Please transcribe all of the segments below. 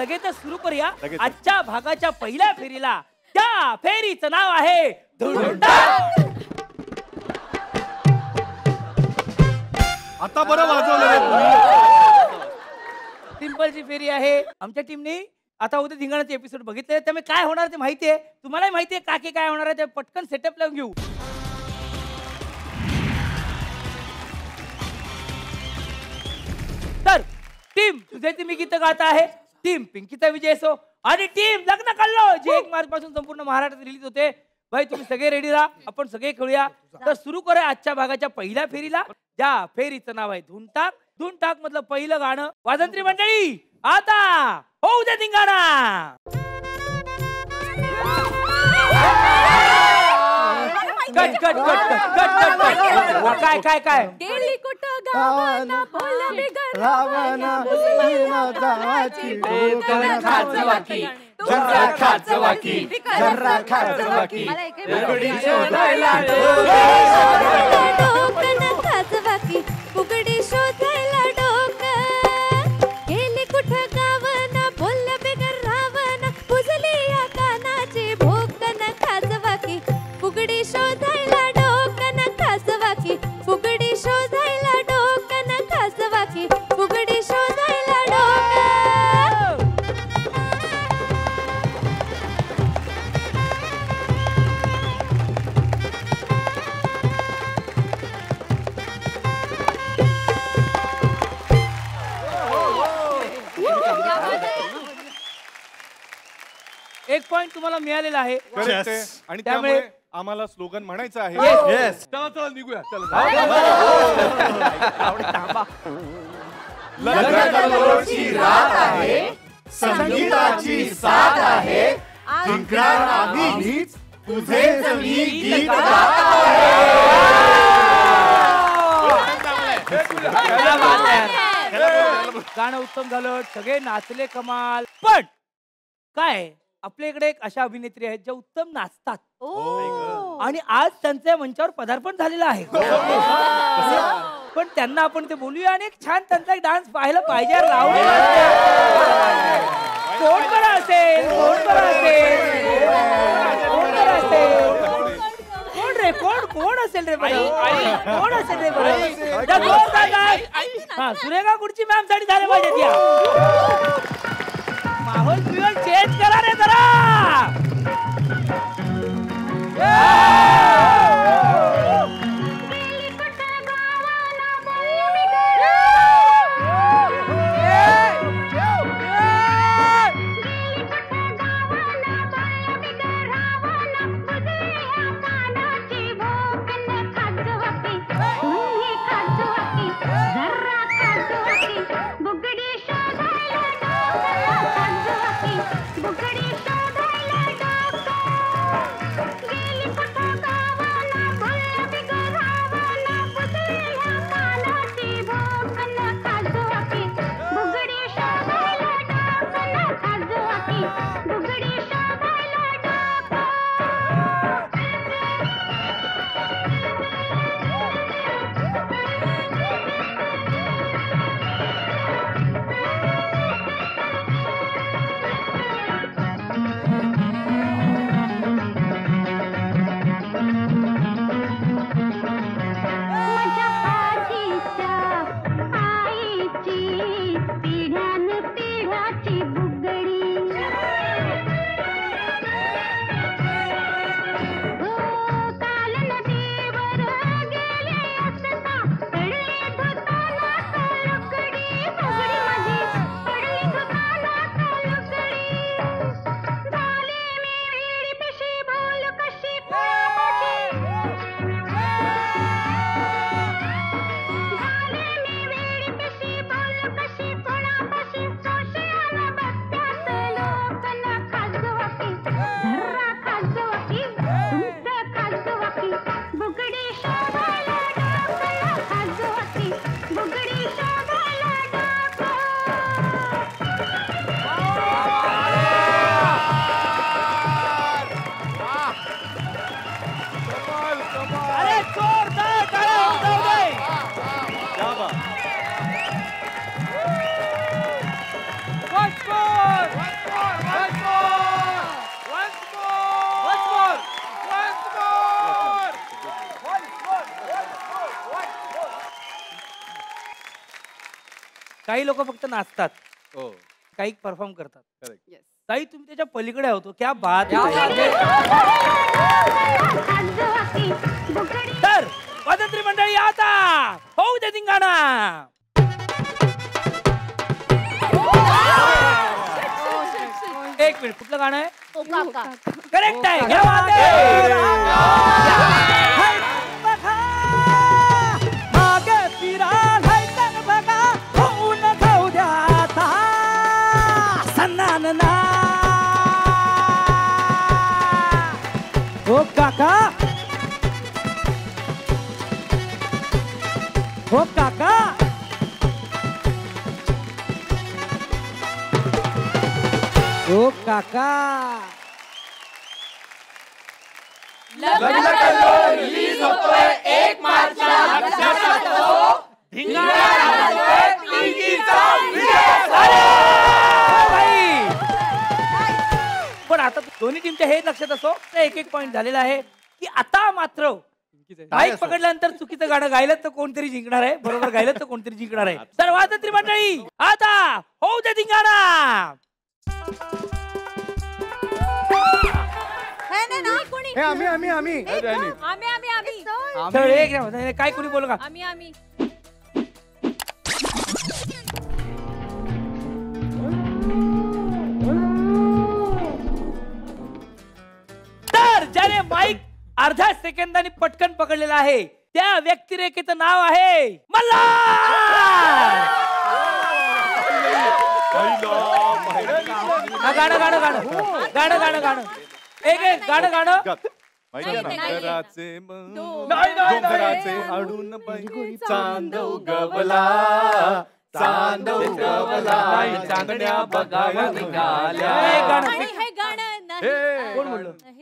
लगेचच सुरू करूया. आजच्या भागाच्या पहिल्या फेरीला त्या फेरीचं नाव आहे आता बरं वाजवलं रे तुम्ही. सिंपलची फेरी आहे. आमच्या टीमने आता उद्या धिंगाणाचे एपिसोड बघितले. त्यामुळे काय होणार ते माहिती आहे. तुम्हालाही माहिती आहे काकी काय होणार आहे ते पटकन सेटअप लावून घेऊ. तर टीम तुझे ती मी गीत गात आहे. टीम पिंकीचा विजय असो आणि टीम लग्न काढलो जे एक मार्च पासून संपूर्ण महाराष्ट्रात रिलीज होते. भाई तुम्ही सगळे रेडी राहा. आपण सगळे खेळूया. तर सुरू करूया आजच्या भागाच्या पहिल्या फेरीला. ज्या फेरीचं नाव आहे धुन टाक धुन टाक मधलं पहिलं गाणं वाजंत्री मंडळी आता होऊ दे धिंगाणा. Cut cut cut cut cut cut cut काय काय काय गेली कुठं गावाना बोला बिगर रावणा शोधायला खाचवाकी शोधायला पॉइंट तुम्हाला मिळालेला आहे. आणि त्यामुळे- त्यामुळे आम्हाला स्लोगन म्हणायचं आहे. Yes. चला चला निघूया. चला लग्नाची रात आहे. संगीताची साथ आहे. जिंकणार आम्हीच तुझेच मी गीत गात क्या बात आहे. गाणं उत्तम झालं. सगळे नाचले कमाल. पण काय? आपल्या इकडे एक अशा अभिनेत्री आहेत ज्या उत्तम नाचतात. आणि आज त्यांच्या मंचावर पदार्पण झालेलं आहे. पण त्यांना आपण ते बोलूया आणि एक छान त्यांचा एक डान्स पाहायला पाहिजे. कोण बरं असेल? कोण बरं असेल? कोण बरं असेल? कोण रे? कोण? कोण असेल रे बरं? कोण असेल रे बरं? त्या. हा सुरेखा कुठची मॅमसाठी झाले पाहिजेत या. माहोल बिहोल चेंज करा रे जरा. काही लोक फक्त नाचतात. हो. काही परफॉर्म करतात. काही तुम्ही त्याच्या पलीकडे होतो क्या बात क्या आहे. तर स्वातंत्र्य मंडळी आता होऊ दे धिंगाणा. एक मिनिट कुठलं गाणं आहे? करेक्ट आहे. क्या बात आहे. हाय, हो काका. हो काका. भाई. पण आता दोन्ही टीमच्या हे लक्षात असो एक एक पॉईंट झालेला आहे की आता मात्र बाईक पकडल्यानंतर चुकीचं गाणं गायलं तर कोणतरी जिंकणार आहे? बरोबर गायलं तर कोणतरी जिंकणार आहे. तर मंडळी आता होऊ दे धिंगाणा! आम्ही आम्ही आम्ही. आम्ही आम्ही. आम्ही तर एक नाही, नाही, काय कोणी बोलू का? आम्ही आम्ही. तर ज्याने माईक अर्ध्या सेकंदाने पटकन पकडलेला आहे. त्या व्यक्तिरेखेचं नाव आहे मल्हार! हा, गाणं गाणं गाणं. गाणं गाणं गाणं. एक एक गाणं गाणं. गात. माहिती आहे ना? नाही, नाही. डोंगराचे मन, नाही, नाही, डोंगराचे आडून बाई, चांदव गवला. चांदव गवला. चांदण्या बघायला निघाल्या. हे गाणं. आणि हे गाणं नाही. कोण म्हणलं? हे-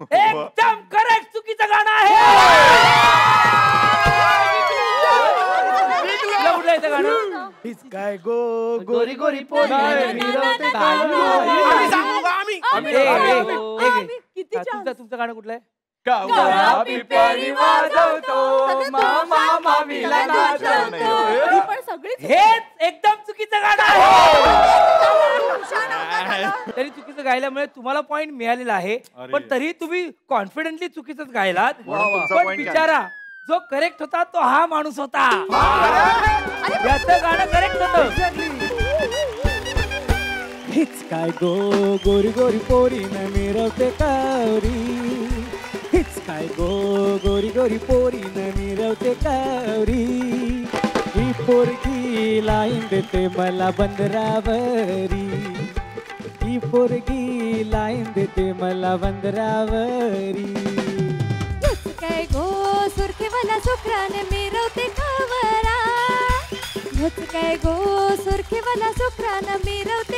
एकदम करेक्ट चुकीचं गाणं आहे. गाणं. काय गो गोरी गोरी हा. तुमचं गाणं कुठलं आहे. ही हेच एकदम चुकीचं गाणं आहे तरी चुकीचं गायल्यामुळे तुम्हाला पॉइंट मिळालेला आहे. पण तरी तुम्ही कॉन्फिडेंटली चुकीचंच गायलात. पण? बिचारा जो करेक्ट होता तो हा माणूस होता. याचं गाणं करेक्ट होतं. हिच काय गो गोरी गोरी पोरी न मिरवते कावरी हिच काय गो गोरी गोरी पोरी न मिरवते कावरी ही पोरगी लाईन देते मला बंदरावरी. ही पोरगी लाईन देते मला बंदरावरी काय गो सुरखे मला सुखराने मिरवते खावरा. काय गो सुरखे मला सुखराने मिरवते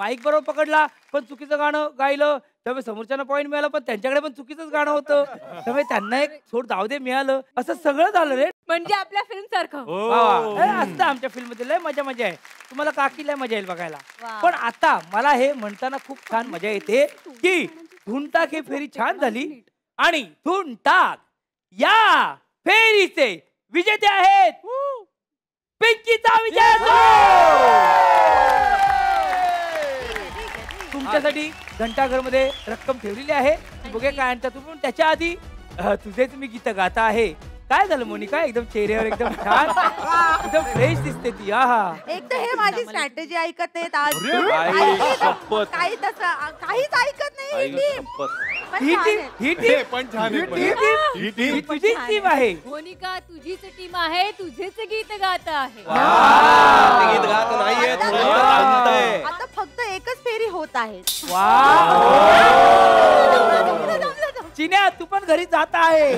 माईक बरोबर पकडला पण चुकीचं गाणं गायलं. त्यामुळे समोरच्यांना पॉईंट मिळाला पण त्यांच्याकडे पण चुकीचंच गाणं होतं. त्यामुळे त्यांना एक सोड जाऊ दे मिळालं. असं सगळं झालं रे. म्हणजे आपल्या फिल्म सारखं. हो. हे असतं आमच्या फिल्ममध्ये. लय मजा मजा आहे. तुम्हाला काकी लय मजा येईल बघायला. पण आता मला हे म्हणताना खूप छान मजा येते की धुंटाक ही फेरी छान झाली आणि धुंटाक या फेरीचे विजेते आहेत. पिंकीचा विजय! तुमच्यासाठी घंटाघरमध्ये रक्कम ठेवलेली आहे. ती बघूया काय आणता तुम्ही. पण त्याच्या आधी तुझेच मी गीत गाता आहे. काय झालं मोनिका? एकदम चेहऱ्यावर एकदम छान एकदम फ्रेश दिसते ती. आहा. एक तर हे माझी स्ट्रॅटेजी ऐकत नाहीत आज. काही- शपथ. काही तसं काहीच ऐकत नाही ही ही टीम आहे. ही हे टीम पण छान. ही टीम ही टीम ही तुझी टीम आहे. मोनिका तुझीच टीम आहे तुझेच गीत गात आहे. आता फक्त एकच फेरी होत आहे. वा चिन्या तू पण घरी जात आहे.